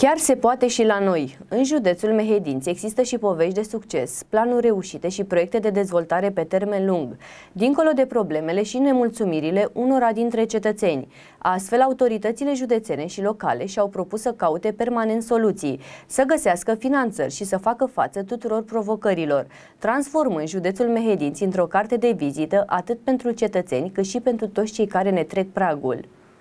Chiar se poate și la noi. În județul Mehedinți există și povești de succes, planuri reușite și proiecte de dezvoltare pe termen lung, dincolo de problemele și nemulțumirile unora dintre cetățeni. Astfel, autoritățile județene și locale și-au propus să caute permanent soluții, să găsească finanțări și să facă față tuturor provocărilor, transformând județul Mehedinți într-o carte de vizită atât pentru cetățeni cât și pentru toți cei care ne trec pragul.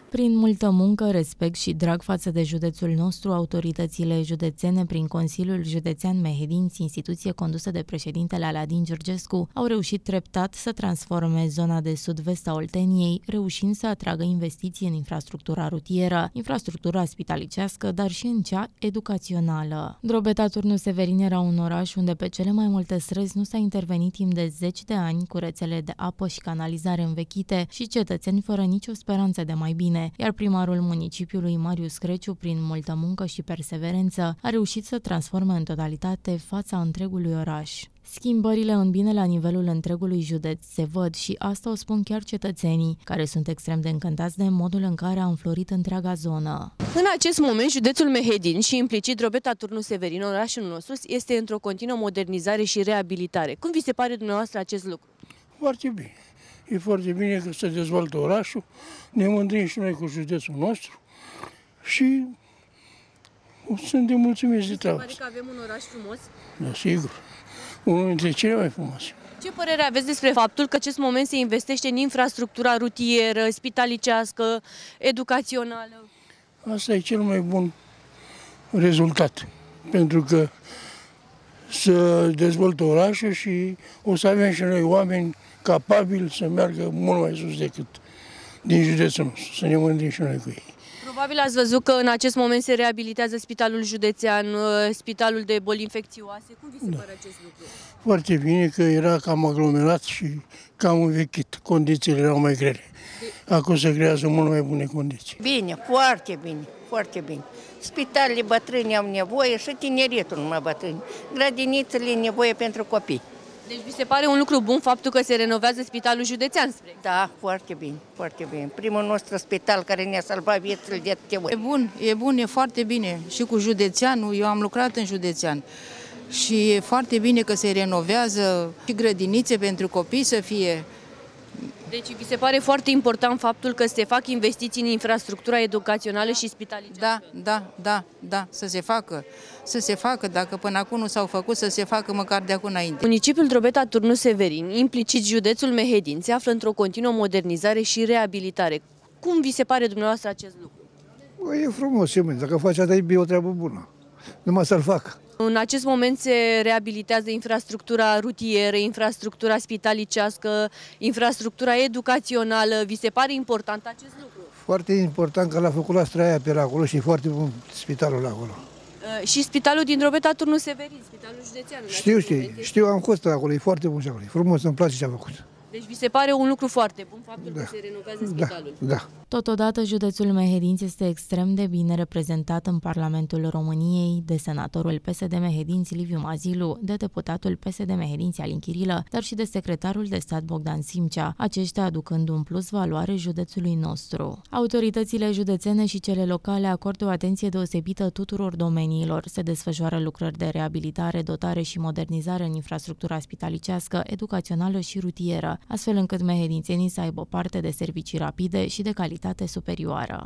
Prin multă muncă, respect și drag față de județul nostru, autoritățile județene prin Consiliul Județean Mehedinți, instituție condusă de președintele Aladin Giurgescu, au reușit treptat să transforme zona de sud-vest a Olteniei, reușind să atragă investiții în infrastructura rutieră, infrastructura spitalicească, dar și în cea educațională. Drobeta Turnu Severin era un oraș unde pe cele mai multe străzi nu s-a intervenit timp de zeci de ani cu rețele de apă și canalizare învechite și cetățeni fără nicio speranță de mai bine iar primarul municipiului Marius Creciu, prin multă muncă și perseverență, a reușit să transforme în totalitate fața întregului oraș. Schimbările în bine la nivelul întregului județ se văd și asta o spun chiar cetățenii, care sunt extrem de încântați de modul în care a înflorit întreaga zonă. În acest moment, județul Mehedin și implicit Drobeta Turnu Severin, orașul nostru, este într-o continuă modernizare și reabilitare. Cum vi se pare dumneavoastră acest lucru? Foarte bine. E foarte bine că se dezvoltă orașul, ne mândrim și noi cu județul nostru și suntem mulțumiți de treabă. Adică avem un oraș frumos? Da, sigur. Unul dintre cele mai frumoase. Ce părere aveți despre faptul că acest moment se investește în infrastructura rutieră, spitalicească, educațională? Asta e cel mai bun rezultat. Pentru că să dezvoltă orașul și o să avem și noi oameni capabili să meargă mult mai sus decât din județul nostru, să ne mândim și noi cu ei. Probabil ați văzut că în acest moment se reabilitează spitalul județean, uh, spitalul de boli infecțioase. Cum vi se da. pare acest lucru? Foarte bine că era cam aglomerat și cam învechit. Condițiile erau mai grele. De... Acum se creează mult mai bune condiții. Bine, foarte bine, foarte bine. Spitalele bătrâni au nevoie și tineretul numai bătrâni. Grădinițele nevoie pentru copii. Deci vi se pare un lucru bun faptul că se renovează spitalul județean? Spre? Da, foarte bine, foarte bine. Primul nostru spital care ne-a salvat viețile de atâtea ori. E bun, e bun, e foarte bine. Și cu județeanul, eu am lucrat în județean. Și e foarte bine că se renovează și grădinițe pentru copii să fie deci vi se pare foarte important faptul că se fac investiții în infrastructura educațională și spitalicească? Da, da, da, da, să se facă. Să se facă, dacă până acum nu s-au făcut, să se facă măcar de acum înainte. Municipiul Drobeta Turnu Severin, implicit județul Mehedin, se află într-o continuă modernizare și reabilitare. Cum vi se pare dumneavoastră acest lucru? Bă, e frumos, e bine. Dacă face asta, e o treabă bună. Numai să-l facă. În acest moment se reabilitează infrastructura rutieră, infrastructura spitalicească, infrastructura educațională. Vi se pare important acest lucru? Foarte important că l-a făcut la straia pe acolo și foarte bun spitalul acolo. Uh, și spitalul din Drobeta Turnu Severin, spitalul județean. Știu, știu, știu, am fost acolo, e foarte bun și acolo, e frumos, îmi place ce a făcut. Deci vi se pare un lucru foarte bun faptul da. că se renovează da, spitalul? Da. Totodată, județul Mehedinți este extrem de bine reprezentat în Parlamentul României de senatorul PSD Mehedinți Liviu Mazilu, de deputatul PSD Mehedinți Alin Chirilă, dar și de secretarul de stat Bogdan Simcea, aceștia aducând un plus valoare județului nostru. Autoritățile județene și cele locale acordă o atenție deosebită tuturor domeniilor. Se desfășoară lucrări de reabilitare, dotare și modernizare în infrastructura spitalicească, educațională și rutieră, astfel încât mehedințenii să aibă parte de servicii rapide și de calitate superioară.